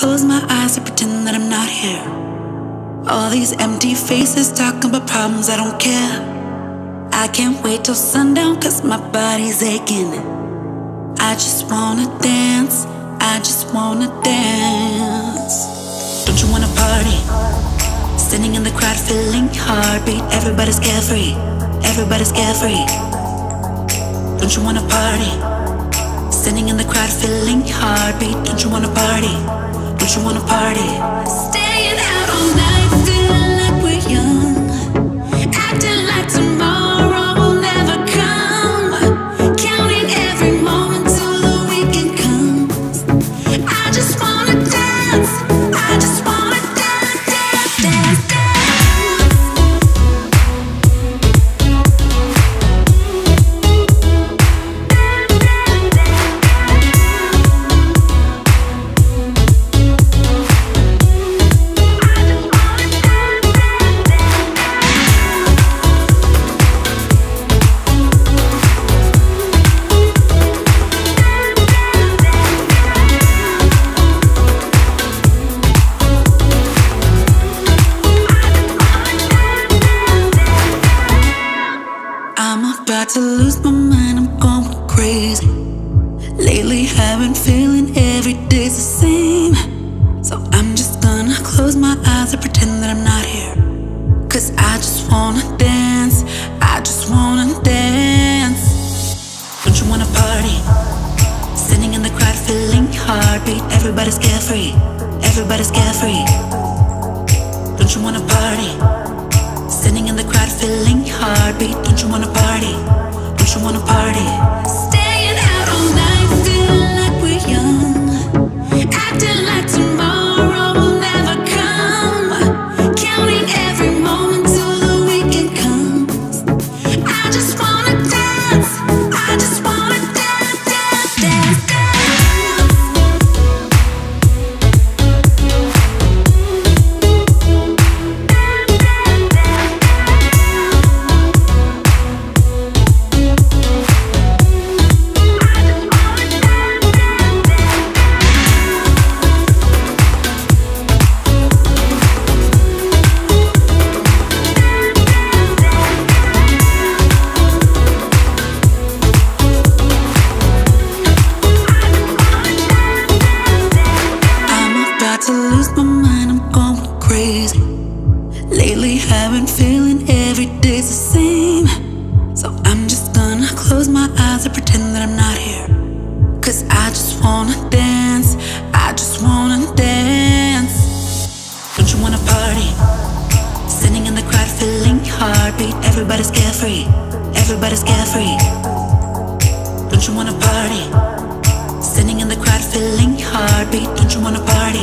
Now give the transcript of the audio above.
close my eyes and pretend that I'm not here. All these empty faces talking about problems, I don't care. I can't wait till sundown cause my body's aching. I just wanna dance, I just wanna dance. Don't you wanna party? Standing in the crowd, feeling heartbeat. Everybody's carefree, everybody's carefree. Don't you wanna party? Standing in the crowd, feeling heartbeat. Don't you wanna party? Don't you wanna party? Staying out wanna dance, I just wanna dance. Don't you wanna party? Sitting in the crowd, feeling heartbeat. Everybody's carefree, everybody's carefree. Don't you wanna party? Sitting in the crowd, feeling heartbeat. Don't you wanna party? Don't you wanna party? I lose my mind, I'm going crazy. Lately I've been feeling every day's the same. So I'm just gonna close my eyes and pretend that I'm not here. Cause I just wanna dance, I just wanna dance. Don't you wanna party? Sitting in the crowd feeling heartbeat. Everybody's carefree, everybody's carefree. Don't you wanna party? Sitting in the crowd feeling heartbeat. Don't you wanna party?